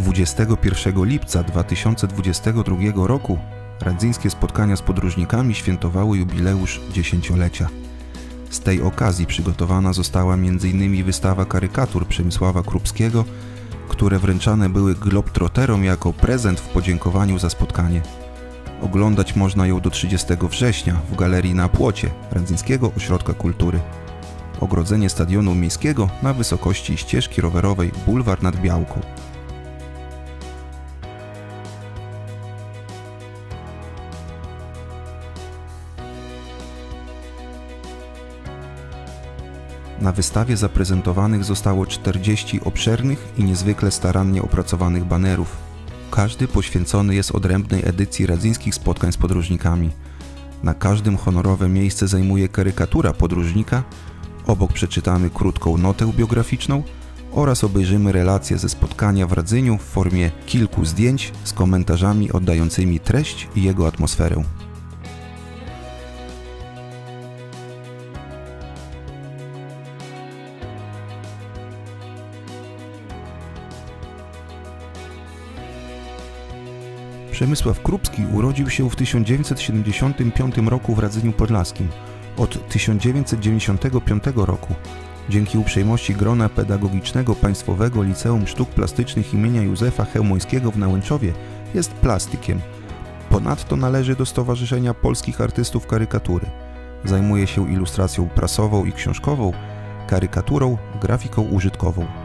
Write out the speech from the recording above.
21 lipca 2022 roku radzyńskie spotkania z podróżnikami świętowały jubileusz dziesięciolecia. Z tej okazji przygotowana została m.in. wystawa karykatur Przemysława Krupskiego, które wręczane były Globtroterom jako prezent w podziękowaniu za spotkanie. Oglądać można ją do 30 września w galerii na Płocie Radzyńskiego Ośrodka Kultury. Ogrodzenie stadionu miejskiego na wysokości ścieżki rowerowej Bulwar nad Białką. Na wystawie zaprezentowanych zostało 40 obszernych i niezwykle starannie opracowanych banerów. Każdy poświęcony jest odrębnej edycji radzyńskich spotkań z podróżnikami. Na każdym honorowe miejsce zajmuje karykatura podróżnika, obok przeczytamy krótką notę biograficzną oraz obejrzymy relacje ze spotkania w Radzyniu w formie kilku zdjęć z komentarzami oddającymi treść i jego atmosferę. Przemysław Krupski urodził się w 1975 roku w Radzyniu Podlaskim. Od 1995 roku dzięki uprzejmości grona pedagogicznego Państwowego Liceum Sztuk Plastycznych imienia Józefa Chełmońskiego w Nałęczowie jest plastykiem. Ponadto należy do Stowarzyszenia Polskich Artystów Karykatury. Zajmuje się ilustracją prasową i książkową, karykaturą, grafiką użytkową.